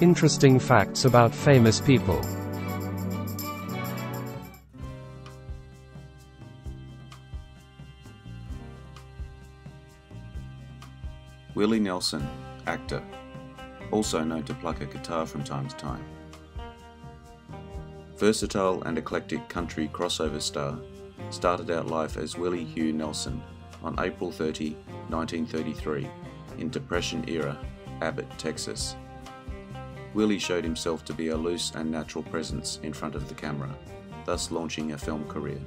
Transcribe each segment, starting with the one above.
Interesting facts about famous people. Willie Nelson, actor, also known to pluck a guitar from time to time. Versatile and eclectic country crossover star, started out life as Willie Hugh Nelson on April 30, 1933, in Depression era, Abbott, Texas. Willie showed himself to be a loose and natural presence in front of the camera, thus launching a film career.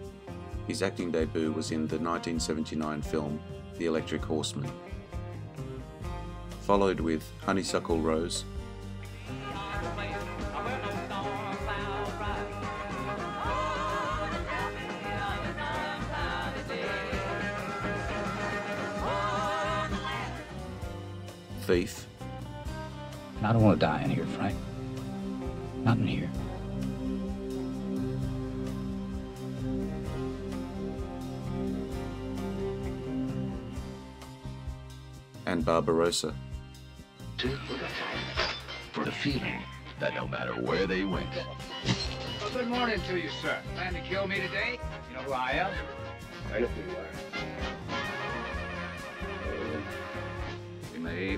His acting debut was in the 1979 film The Electric Horseman, followed with Honeysuckle Rose, Thief, I don't want to die in here, Frank. Not in here. and Barbarosa. For the feeling that no matter where they went, Well, good morning to you, sir. Plan to kill me today? You know who I am? I know who you are.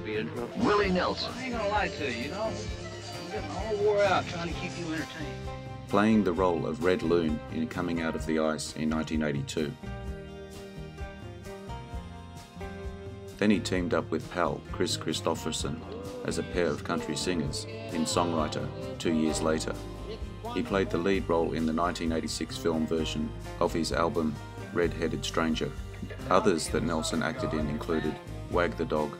Be in trouble. Willie Nelson, I ain't gonna lie to you, you know? I'm getting all wore out trying to keep you entertained. playing the role of Red Loon in Coming Out of the Ice in 1982. Then he teamed up with pal Kris Kristofferson as a pair of country singers in Songwriter two years later. He played the lead role in the 1986 film version of his album Red Headed Stranger. Others that Nelson acted in included Wag the Dog,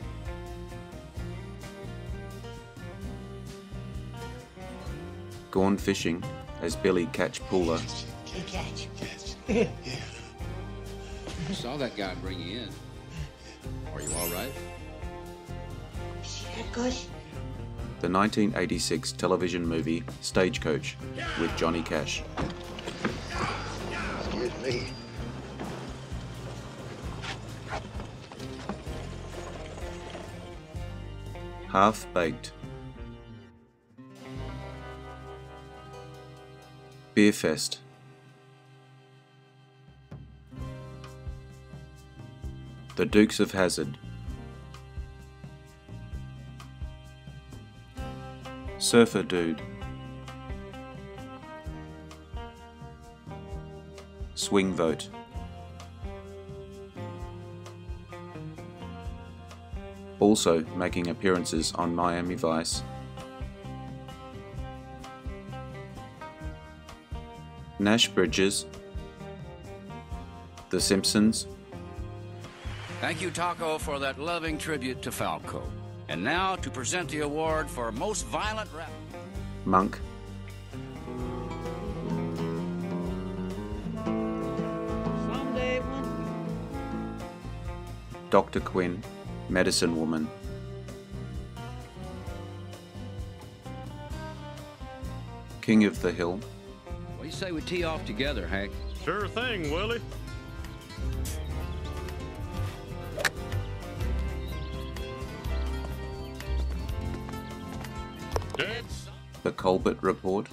Gone Fishing as Billy Catch Pooler, I saw that guy bring you in. Are you all right? the 1986 television movie Stagecoach with Johnny Cash, excuse me, Half Baked, Beerfest, The Dukes of Hazzard, Surfer Dude, Swing Vote. Also making appearances on Miami Vice, Nash Bridges, The Simpsons, Thank you, Taco, for that loving tribute to Falco. And now to present the award for most violent rap. Monk, Someday when Dr. Quinn, Medicine Woman, King of the Hill, What do you say we tee off together, Hank? Sure thing, Willie. The Colbert Report,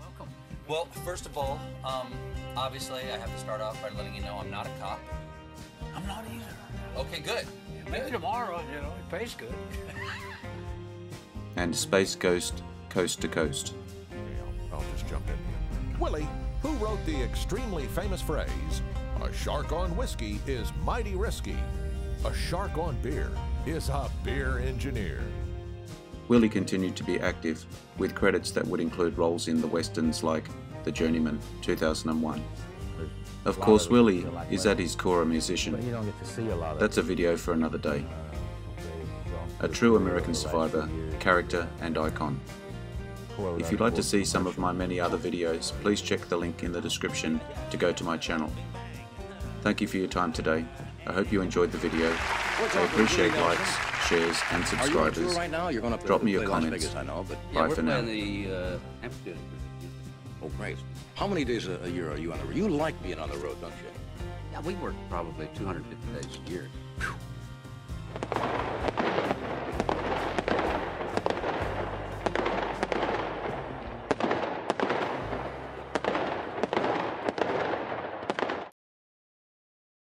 Welcome. Well, first of all, um, obviously, I have to start off by letting you know I'm not a cop. I'm not either. Okay, good. Maybe tomorrow, you know, it pays good. and Space Ghost Coast to Coast. Yeah, I'll just jump in. Willie, who wrote the extremely famous phrase, a shark on whiskey is mighty risky. A shark on beer is a beer engineer. Willie continued to be active, with credits that would include roles in the westerns like The Journeyman 2001. Of course, Willie is at his core a musician. That's a video for another day. A true American survivor, character, and icon. If you'd like to see some of my many other videos, please check the link in the description to go to my channel. Thank you for your time today. I hope you enjoyed the video. I appreciate likes, shares, and Are you on tour subscribers. right now? You're going to Drop me your play Las comments. I know, but Bye yeah, for now. playing the uh, amphitheater. Oh, great. How many days a, a year are you on the road? You like being on the road, don't you? Yeah, we work probably 250 days a year.